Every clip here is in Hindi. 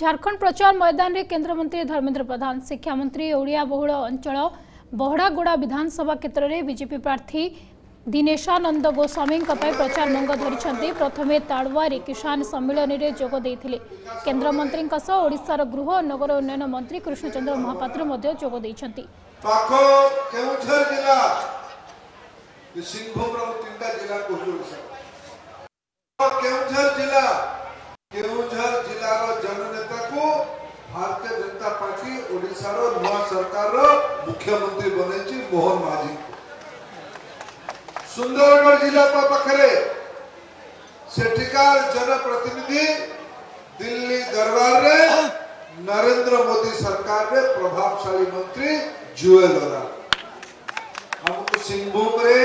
ঝাড়খণ্ড প্রচার ময়দানে কেন্দ্রমন্ত্রী ধর্মেন্দ্র প্রধান শিক্ষামন্ত্রী ওড়িয়া বহুল অঞ্চল বহড়াগোড়া বিধানসভা ক্ষেত্রে বিজেপি প্রার্থী ଦିନେଶାନନ୍ଦ ଗୋସ୍ୱାମୀଙ୍କ ପାଇଁ ପ୍ରଚାର ମଙ୍ଗ ଧରିଛନ୍ତି ପ୍ରଥମେ ତାଡ଼ୱାରେ କିଷାନ ସମ୍ମିଳନୀରେ ଯୋଗ ଦେଇଥିଲେ କେନ୍ଦ୍ରମନ୍ତ୍ରୀଙ୍କ ସହ ଓଡ଼ିଶାର ଗୃହ ଓ ନଗର ଉନ୍ନୟନ ମନ୍ତ୍ରୀ କୃଷ୍ଣଚନ୍ଦ୍ର ମହାପାତ୍ର ମଧ୍ୟ ଯୋଗ ଦେଇଛନ୍ତି କେଉଁଝର ଜିଲ୍ଲାର ଜନନେତା भारतीय जनता पार्टी ओडिशा रो नुआ सरकार रो मुख्यमंत्री बने छी मोहन माझी सुंदरगढ़ जिला पा पखरे सेठिकार जनप्रतिनिधि दिल्ली दरबार रे नरेंद्र मोदी सरकार रे प्रभावशाली मंत्री ज्वेल ओरा हम को सिंहभूम रे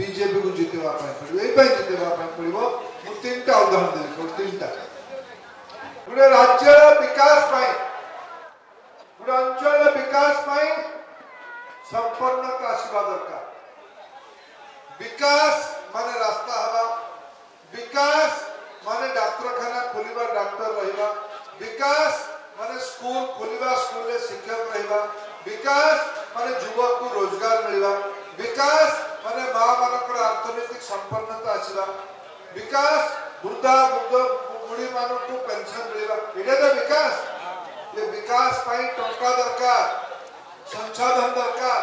बीजेपी को जितेबा पा पड़ो एई पा जितेबा पा पड़ो मु तीनटा उदाहरण देली तीनटा गोटे राज्य विकास गोटे अंचल विकास संपन्न आसवा दरकार विकास मान रास्ता हवा विकास मान डाक्तखाना खोल डाक्तर रहा विकास मान स्कूल खोल स्कूल शिक्षक रहा विकास मान युवक को रोजगार मिलवा विकास मान माँ मान आर्थनिक संपन्नता आसवा विकास वृद्धा वृद्ध सभी मानव को पेंशन मिलेगा इन्हें विकास ये विकास टंका दरकार संसाधन दरकार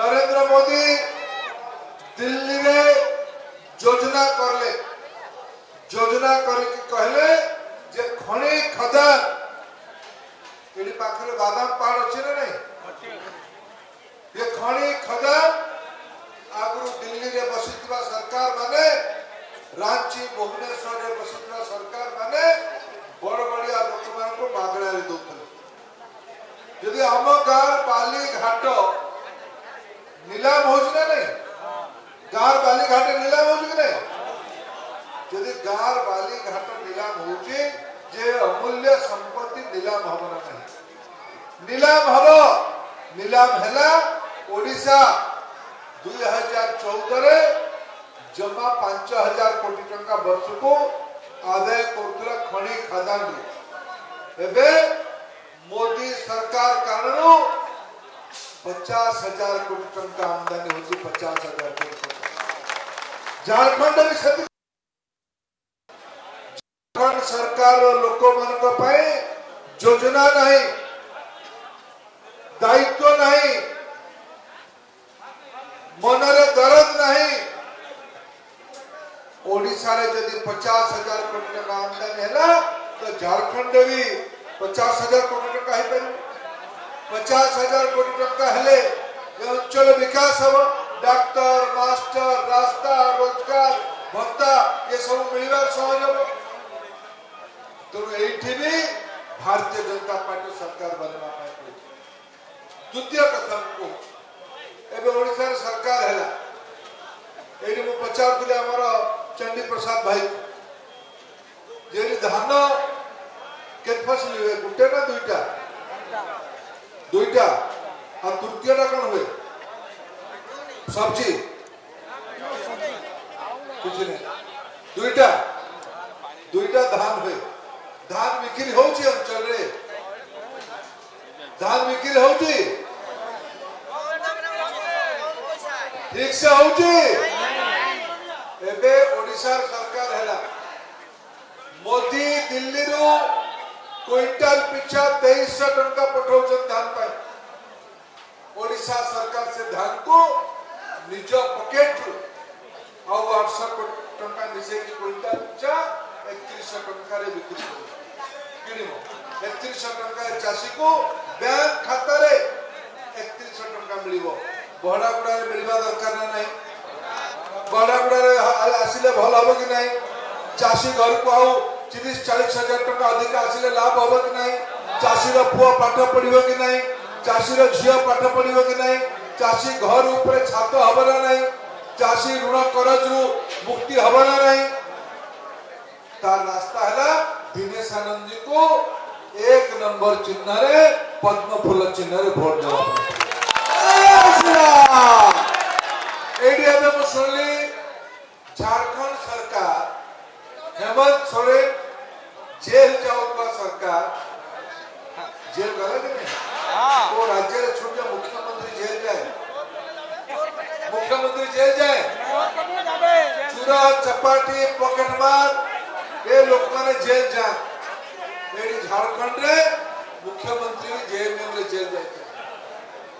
नरेंद्र मोदी दिल्ली में योजना करले योजना करके कहले कर ହେଲେ ଆମ ଗାଁ ବାଲି ଘାଟ ନିଲାମ ହଉଛି ନା ନାଇଁ ଗାଁ ବାଲି ଘାଟ ନିଲାମ ହଉଛି କି ନାଇଁ ଯଦି ଗାଁ ବାଲି ଘାଟ ନିଲାମ ହଉଛି ଯେ ଅମୂଲ୍ୟ ସମ୍ପତ୍ତି ନିଲାମ ହବ ନା ନାହିଁ ନିଲାମ ହବ ନିଲାମ ହେଲା ଓଡ଼ିଶା ଦୁଇ ହଜାର ଚଉଦରେ ଜମା ପାଞ୍ଚ ହଜାର କୋଟି ଟଙ୍କା ବର୍ଷକୁ ଆଦାୟ କରୁଥିଲା ଖଣି ଖାଦାନରୁ ଏବେ मोदी सरकार कारणों पचास हजार कोटी टन का आमदनी होती पचास हजार कोटी झारखंड भी क्षति झारखंड सरकार लोक मान योजना नहीं दायित्व नहीं मनर दरद नहीं ओडिशा जदि पचास हजार कोटी टन आमदनी है ना तो झारखंड भी पचास हजार कोटी टका ही पहले पचास हजार कोटी टका हले ये अंचल विकास हो डॉक्टर मास्टर रास्ता रोजगार भत्ता ये सब मिलवा समझ लो तो एठी भी भारतीय जनता पार्टी सरकार बनवा पाए द्वितीय कथा को एबे ओडिसा सरकार हला एनी मु पचार दिले हमरो चंडी प्रसाद भाई ब्रेकफास्ट हुए गुटे ना दुईटा दुईटा आ तृतीयटा कोन हुए सब्जी कुछ नहीं दुईटा दुईटा धान हुए धान बिक्री होउ छी अंचल रे धान बिक्री होउ छी ठीक से होउ छी एबे ओडिसा सरकार हैला मोदी दिल्ली रो क्विंटल पीछा तेईस टन का पेट्रोल धान पर ओडिशा सरकार से धान को निज पकेट आठश टा क्विंटल पीछा एक टकर चाषी को बैंक खाता रे टा मिल भड़ागुड़ा मिलवा ना তিরিশ চাଳିশ হাজার ଟଙ୍କା ଅଧିକ ଆସିଲେ ଲାଭ ହବ କି ନାହିଁ ଚାଷୀର ପୁଅ ପାଠ ପଢିବ କି ନାହିଁ ଚାଷୀର ଝିଅ ପାଠ ପଢିବ କି ନାହିଁ ଚାଷୀ ଘର ଉପରେ ଛାତ ହବ ନା ନାହିଁ ଚାଷୀ ଋଣ କରଜରୁ ମୁକ୍ତି ହବ ନା ନାହିଁ ତା ରାସ୍ତା ହେଲା ଦିନେଶ ଆନନ୍ଦଜୀଙ୍କୁ ଏକ ନମ୍ବର ଚିହ୍ନରେ ପଦ୍ମ ଫୁଲ ଚିହ୍ନରେ ଭୋଟ ଦେବା ଏଇଠି ଏବେ ମୁଁ ଶୁଣିଲି ଝାଡ଼ଖଣ୍ଡ ସରକାର ହେମନ୍ତ ସୋରେନ जेल जाऊंगा सरकार जेल गला कि नहीं हाँ। वो राज्य छोड़ के मुख्यमंत्री जेल जाए मुख्यमंत्री जेल जाए चूरा चपाटी पकड़मार ये लोग माने जेल जाए मेरी झारखंड रे मुख्यमंत्री जेल में उनके जेल जाए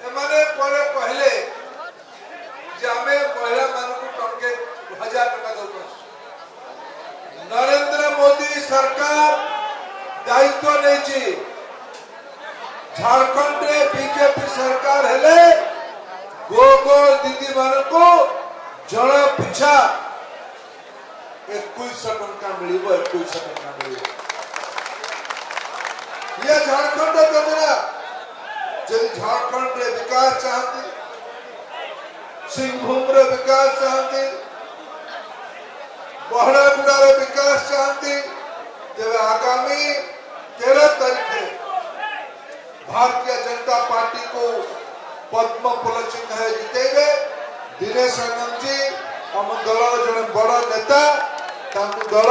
ये पहले पहले কহিলে যে আমি মহিলা মানুষ টঙ্কে হাজার টাকা দেব नरेंद्र मोदी जी झारखंड रे बीजेपी सरकार हेले गो गो दीदी मान को जल पिछा एक टा मिल एक टा ये झारखंड योजना जी झारखंड रे विकास चाहती सिंहभूम रे विकास चाहती बहड़ागुड़ा विकास चाहती तेरे आगामी तेरह तारीख है भारतीय जनता पार्टी को पद्म पुलचिन्ह है जीतेंगे दिनेश रंगम जी आम दल जो बड़ नेता दल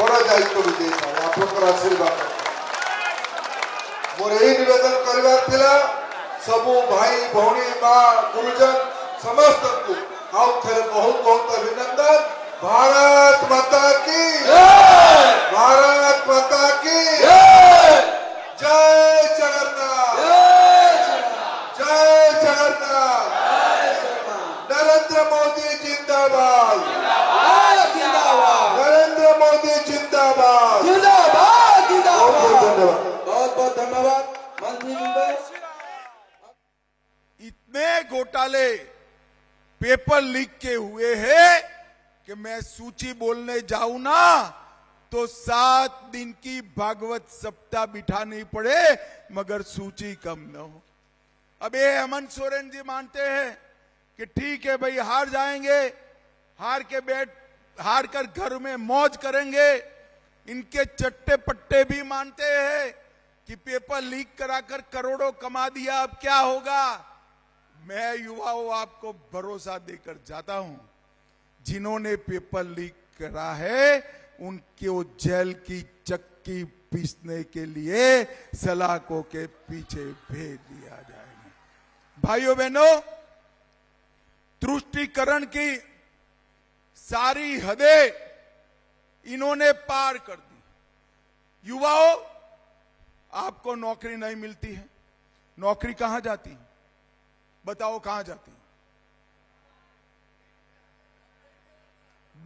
बड़ दायित्व भी दे आप आशीर्वाद मोर यही नवेदन करार सब भाई भौणी माँ गुरुजन समस्त को आउ थे बहुत बहुत अभिनंदन भारत माता की भारत नरेंद्र मोदी जिंदाबाद जिंदाबाद नरेंद्र मोदी जिंदाबाद जिंदाबाद जिंदाबाद बहुत बहुत धन्यवाद मंत्री इतने घोटाले पेपर लीक के हुए हैं कि मैं सूची बोलने जाऊं ना तो सात दिन की भागवत सप्ताह बिठानी पड़े मगर सूची कम न हो अब ये हेमंत सोरेन जी मानते हैं कि ठीक है भाई हार जाएंगे हार के बैठ हार कर घर में मौज करेंगे इनके चट्टे पट्टे भी मानते हैं कि पेपर लीक कराकर करोड़ों कमा दिया अब क्या होगा मैं युवाओं आपको भरोसा देकर जाता हूं जिन्होंने पेपर लीक करा है उनके जेल की चक्की पीसने के लिए सलाखों के पीछे भेज दिया जाएगा भाइयों बहनों तुष्टिकरण की सारी हदें इन्होंने पार कर दी युवाओं आपको नौकरी नहीं मिलती है नौकरी कहां जाती है बताओ कहां जाती है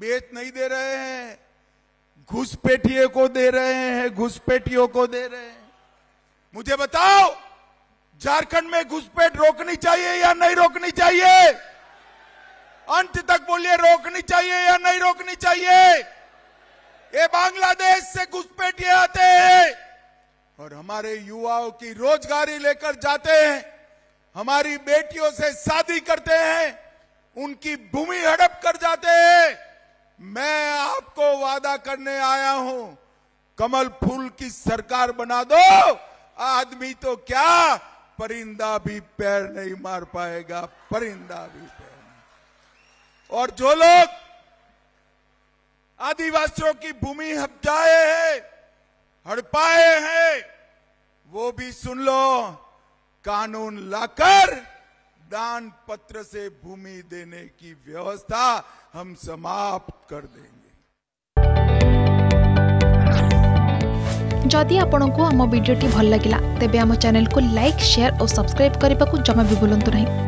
बेच नहीं दे रहे हैं घुसपैठिए को दे रहे हैं घुसपेटियों को दे रहे हैं मुझे बताओ झारखंड में घुसपैठ रोकनी चाहिए या नहीं रोकनी चाहिए अंत तक बोलिए रोकनी चाहिए या नहीं रोकनी चाहिए ये बांग्लादेश से घुसपैठिए आते हैं और हमारे युवाओं की रोजगारी लेकर जाते हैं हमारी बेटियों से शादी करते हैं उनकी भूमि हड़प कर जाते हैं मैं आपको वादा करने आया हूं कमल फूल की सरकार बना दो आदमी तो क्या परिंदा भी पैर नहीं मार पाएगा परिंदा भी तो। और जो लोग आदिवासियों की भूमि हपजाए हैं हड़पाए हैं वो भी सुन लो कानून लाकर दान पत्र से भूमि देने की व्यवस्था हम समाप्त कर देंगे जदि आपण को आम भिडी भल लगा तेब आम को लाइक शेयर और सब्सक्राइब करने को जमा भी बुलां नहीं